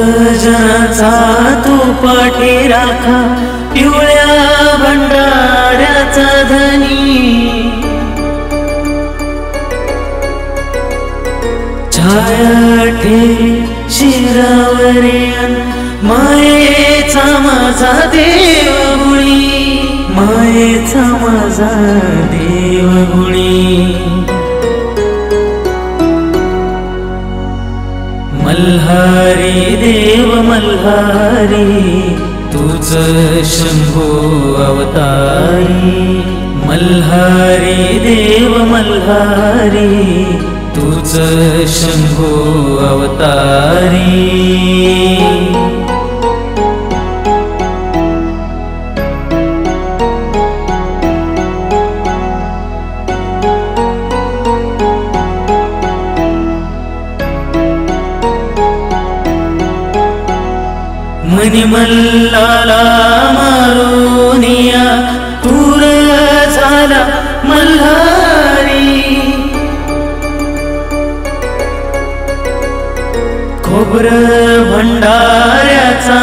भक्तजनाचा तू पाठी राखा. पिवळ्या भंडाऱ्याचा धनी. छाया ठेवी शिरावरे मायेचा माझा देवगुणी. मायेचा माझा देवगुणी. मल्हारी देव मल्हारी तूच शंभो अवतारी. मल्हारी देव मल्हारी तूच शंभो अवतारी. मणिमल्लाला मारुनिया पूर झाला मल्हारी. खोबर भंडाऱ्याचा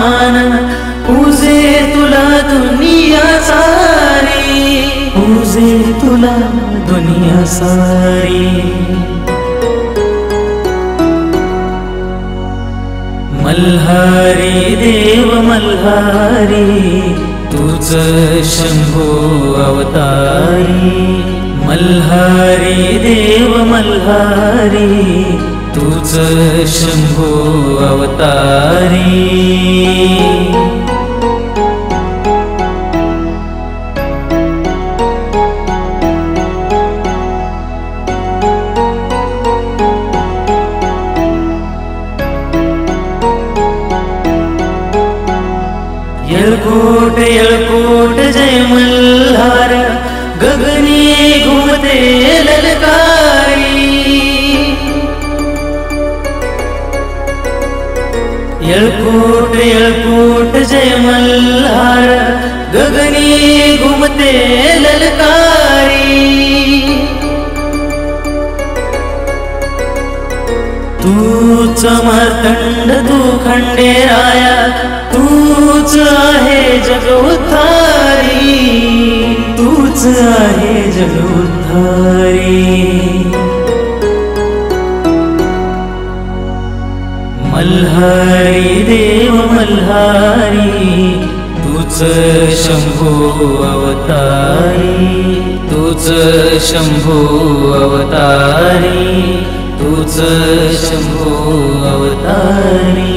मान पूजे तुला दुनिया सारी. पूजे तुला दुनिया सारी. मल्हारी देव मल्हारी तूच शंभो अवतारी. मल्हारी देव मल्हारी तूच शंभो अवतारी. कोट यळकोट जय मल्हार गगनी घुमते ललकारी। यळकोट यळकोट जय मल्हार गगनी घुमते ललकारी। तूच मार्तंड तू खंडेराया तूच आहे जगोद्धारी तूच आहे जगोद्धारी मल्हारी देव मल्हारी तूच शंभो अवतारी. तूच शंभो अवतारी तूच शंभो अवतारी.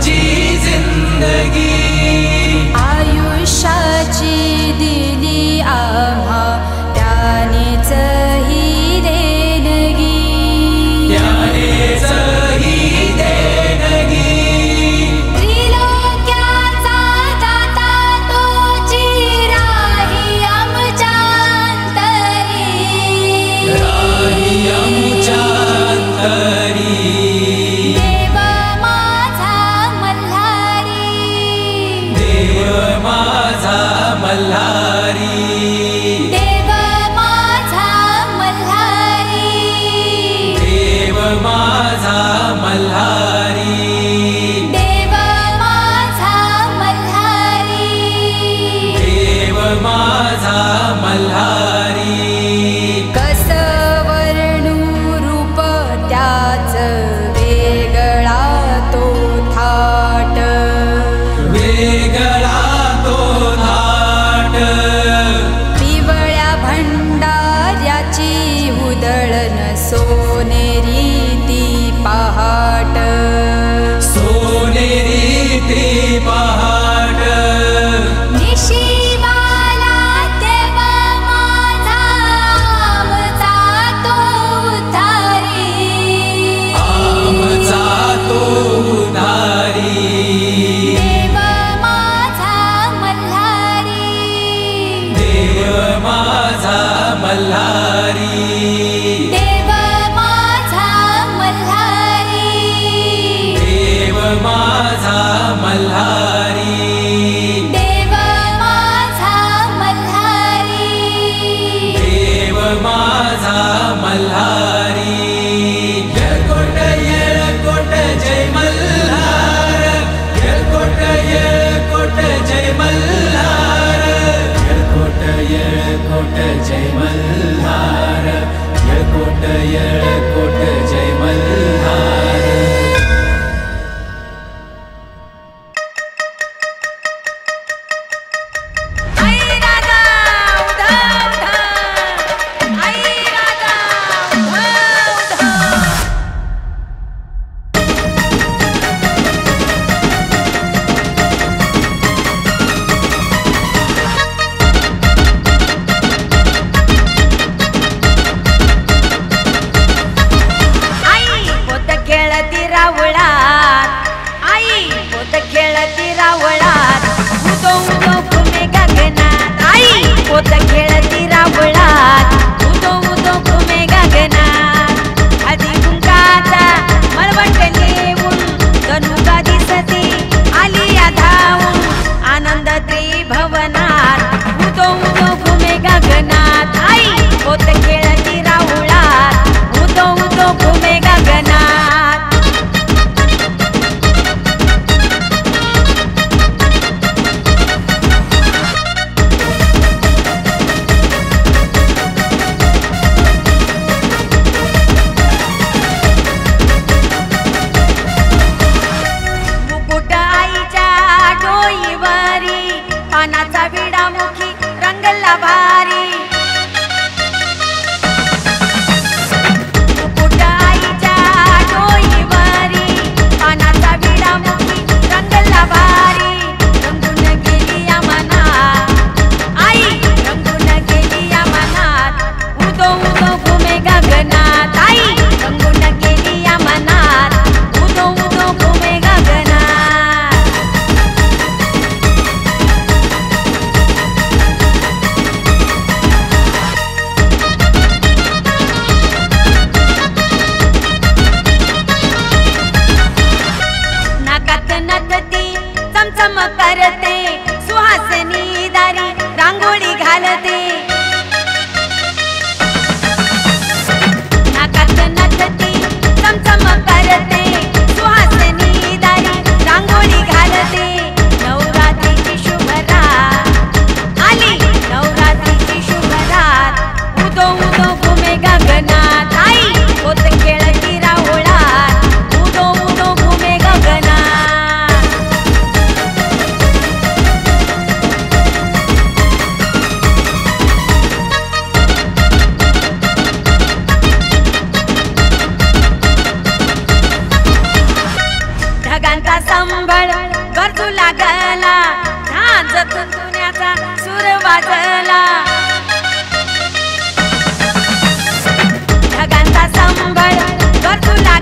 Jesus. लागला. झांजत तुण्याचा सुर वाजला. ढगांचा संबळ करतू लागला.